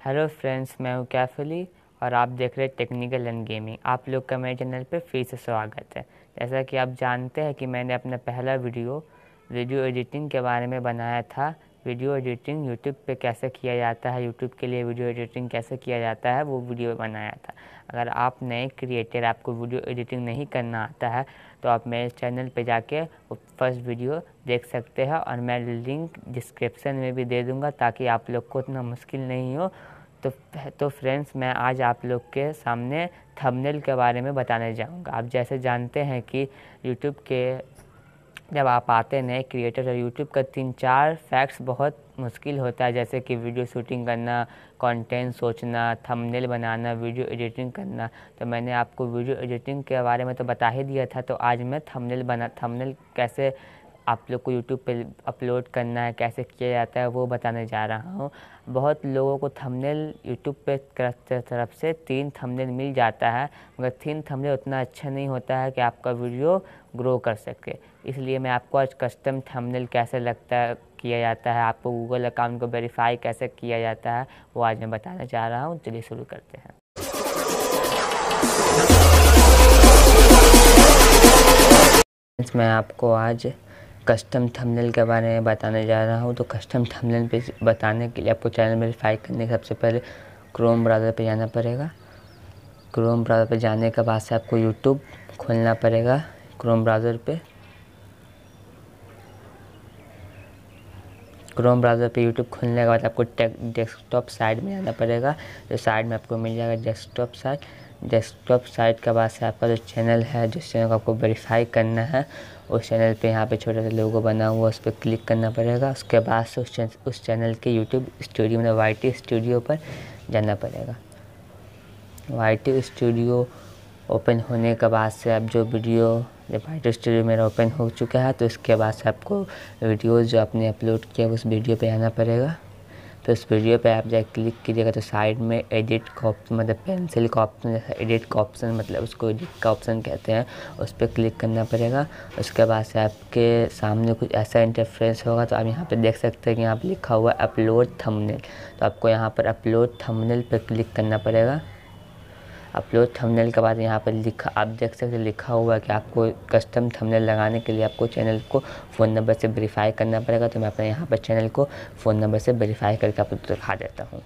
Hello friends मैं हूँ कैफली और आप देख रहे हैं टेक्निकल एंड गेमिंग आप लोग का मेरे चैनल पे फिर से स्वागत है। जैसा कि आप जानते हैं कि मैंने अपना पहला वीडियो वीडियो एडिटिंग के बारे में बनाया था। वीडियो एडिटिंग यूट्यूब पे कैसे किया जाता है यूट्यूब के लिए वीडियो एडिटिंग कैसे किया जाता है, वो वीडियो बनाया था। अगर आप नए क्रिएटर आपको वीडियो एडिटिंग नहीं करना आता है तो आप मेरे चैनल पे जाके फ़र्स्ट वीडियो देख सकते हैं और मैं लिंक डिस्क्रिप्शन में भी दे दूँगा ताकि आप लोग को उतना मुश्किल नहीं हो। तो तो फ्रेंड्स मैं आज आप लोग के सामने थंबनेल के बारे में बताने जाऊँगा। आप जैसे जानते हैं कि यूट्यूब के जब आप आते हैं नए क्रिएटर और यूट्यूब का तीन चार फैक्ट्स बहुत मुश्किल होता है, जैसे कि वीडियो शूटिंग करना कंटेंट सोचना थंबनेल बनाना वीडियो एडिटिंग करना। तो मैंने आपको वीडियो एडिटिंग के बारे में तो बता ही दिया था तो आज मैं थंबनेल बना थंबनेल कैसे आप लोग को यूट्यूब पे अपलोड करना है, कैसे किया जाता है, वो बताने जा रहा हूँ। बहुत लोगों को थंबनेल यूट्यूब पे तरफ़ से तीन थंबनेल मिल जाता है, मगर तीन थंबनेल उतना अच्छा नहीं होता है कि आपका वीडियो ग्रो कर सके। इसलिए मैं आपको आज कस्टम थंबनेल कैसे लगता है, किया जाता है, आपको गूगल अकाउंट को वेरीफाई कैसे किया जाता है, वो आज मैं बताना चाह रहा हूँ। चलिए शुरू करते हैं। मैं आपको आज कस्टम थंबनेल के बारे में बताने जा रहा हूँ। तो कस्टम थंबनेल पे बताने के लिए आपको चैनल वेरीफाई करने के सबसे पहले क्रोम ब्राउज़र पे जाना पड़ेगा। क्रोम ब्राउज़र पे जाने के बाद से आपको यूट्यूब खोलना पड़ेगा क्रोम ब्राउज़र पे। क्रोम ब्राउज़र पे यूट्यूब खोलने के बाद आपको डेस्कटॉप साइड में जाना पड़ेगा। जो साइड में आपको मिल जाएगा डेस्कटॉप साइड डेस्कटॉप साइट के बाद से आपका जो चैनल है, जिस चैनल को आपको वेरीफाई करना है, उस चैनल पे यहाँ पे छोटा सा लोगो बना हुआ, उस पर क्लिक करना पड़ेगा। उसके बाद से उस चैनल उस चैनल के यूट्यूब स्टूडियो मतलब वाई स्टूडियो पर जाना पड़ेगा। वाई टी स्टूडियो ओपन होने के बाद से आप जो वीडियो जब वाई स्टूडियो मेरा ओपन हो चुका है तो इसके बाद से आपको वीडियोज़ जो आपने अपलोड किया, उस वीडियो पर आना पड़ेगा। तो इस वीडियो पे आप जाकर क्लिक कीजिएगा तो साइड में एडिट का ऑप्शन मतलब पेंसिल का ऑप्शन जैसा एडिट का ऑप्शन मतलब उसको एडिट का ऑप्शन कहते हैं, उस पर क्लिक करना पड़ेगा। उसके बाद से आपके सामने कुछ ऐसा इंटरफ्रेंस होगा तो आप यहाँ पर देख सकते हैं कि यहाँ पर लिखा हुआ है अपलोड थंबनेल तो आपको यहाँ पर अपलोड थंबनेल पर क्लिक करना पड़ेगा। अपलोड थंबनेल के बाद यहाँ पर लिखा, आप देख सकते हैं लिखा हुआ है कि आपको कस्टम थंबनेल लगाने के लिए आपको चैनल को फ़ोन नंबर से वेरीफाई करना पड़ेगा। तो मैं अपने यहाँ पर चैनल को फ़ोन नंबर से वेरीफाई करके आपको दिखा देता हूँ।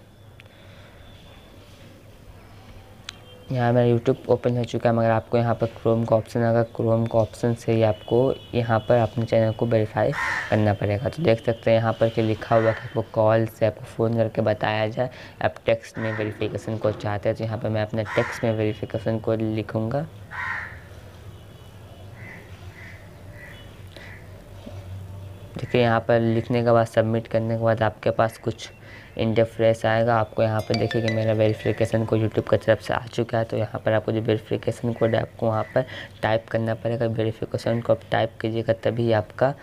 यहाँ मेरा यूट्यूब ओपन हो चुका है, मगर आपको यहाँ पर क्रोम का ऑप्शन आएगा। क्रोम का ऑप्शन से ही आपको यहाँ पर अपने चैनल को वेरीफाई करना पड़ेगा। तो देख सकते हैं यहाँ पर कि लिखा हुआ कि आपको कॉल से आपको फ़ोन करके बताया जाए। आप टेक्स्ट में वेरीफिकेशन कोड चाहते हैं तो यहाँ पर मैं अपने टेक्स्ट में वेरीफिकेशन कोड लिखूँगा। देखिए, यहाँ पर लिखने के बाद सबमिट करने के बाद आपके पास कुछ इंटरफ्रेस आएगा, आपको यहाँ पर देखिए कि मेरा वेरीफिकेशन को यूट्यूब की तरफ़ से आ चुका है तो यहाँ पर आपको जो वेरीफिकेशन कोड है, आपको वहाँ पर टाइप करना पड़ेगा। वेरीफिकेशन को आप टाइप कीजिएगा, तभी आपका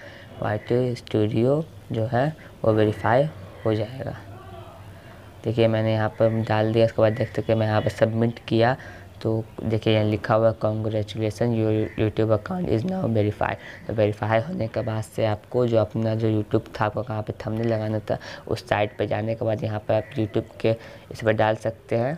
वाइट स्टूडियो जो है, वो वेरीफाई हो जाएगा। देखिए, मैंने यहाँ पर डाल दिया उसके बाद देख सकते मैं यहाँ पर सबमिट किया। तो देखिए, यहाँ लिखा हुआ congratulation your YouTube account is now verify तो वेरीफाई होने के बाद से आपको जो अपना जो यूट्यूब था, आपको कहाँ पे थंबनेल लगाना था, उस साइट पे जाने के बाद यहाँ पर आप यूट्यूब के इस पर डाल सकते हैं।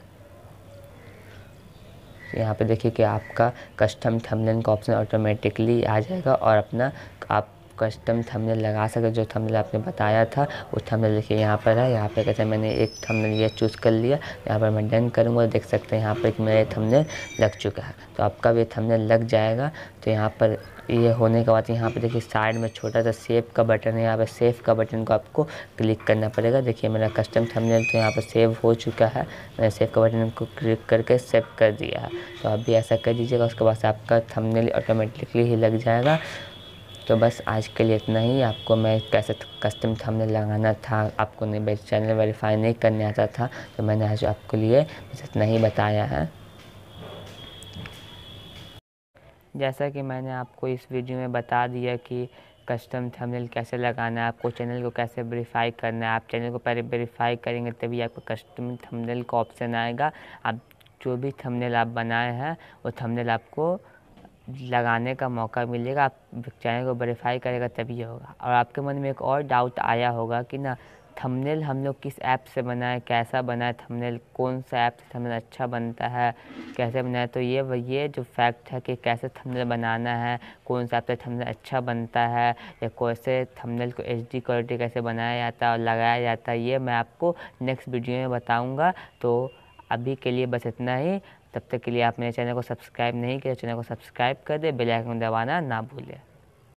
यहाँ पे देखिए कि आपका कस्टम थंबनेल का ऑप्शन ऑटोमेटिकली आ जाएगा और अपना आप कस्टम थंबनेल लगा सकते जो थंबनेल आपने बताया था, वो थंबनेल देखिए यहाँ पर है। यहाँ पे कहते हैं, मैंने एक थंबनेल ये चूज़ कर लिया। यहाँ पर मैं डन करूँगा देख सकते हैं यहाँ पर एक मेरा थंबनेल लग चुका है। तो आपका भी थंबनेल लग जाएगा? तो यहाँ पर ये होने के बाद यहाँ पे देखिए साइड में छोटा सा सेव का बटन है। यहाँ पे सेव का बटन को आपको क्लिक करना पड़ेगा। देखिए मेरा कस्टम थंबनेल तो यहाँ पर सेव हो चुका है। मैंने सेव का बटन को क्लिक करके सेव कर दिया है। तो आप भी ऐसा कर दीजिएगा, उसके बाद आपका थंबनेल ऑटोमेटिकली ही लग जाएगा। तो बस आज के लिए इतना ही। आपको मैं कैसे कस्टम थंबनेल लगाना था, आपको नहीं चैनल वेरीफाई नहीं करने आता था तो मैंने आज आपके लिए बस इतना ही बताया है। जैसा कि मैंने आपको इस वीडियो में बता दिया कि कस्टम थंबनेल कैसे लगाना है, आपको चैनल को कैसे वेरीफाई करना है, आप चैनल को पहले वेरीफाई करेंगे तभी आपको कस्टम थंबनेल का ऑप्शन आएगा। आप जो भी थंबनेल आप बनाए हैं, वो थंबनेल आपको लगाने का मौका मिलेगा, आप चैनल को वेरीफाई करेगा तभी होगा। और आपके मन में एक और डाउट आया होगा कि ना थंबनेल हम लोग किस ऐप से बनाए, कैसा बनाए थंबनेल कौन सा ऐप से थंबनेल अच्छा बनता है, कैसे बनाए? तो ये ये जो फैक्ट है कि कैसे थंबनेल बनाना है, कौन सा ऐप से थंबनेल अच्छा बनता है, या कैसे थंबनेल को एच डी क्वालिटी कैसे बनाया जाता है और लगाया जाता है, ये मैं आपको नेक्स्ट वीडियो में बताऊँगा। तो अभी के लिए बस इतना ही। तब तक के लिए आप मेरे चैनल को सब्सक्राइब नहीं किया चैनल को सब्सक्राइब कर दे, बेल आइकन दबाना ना भूलें।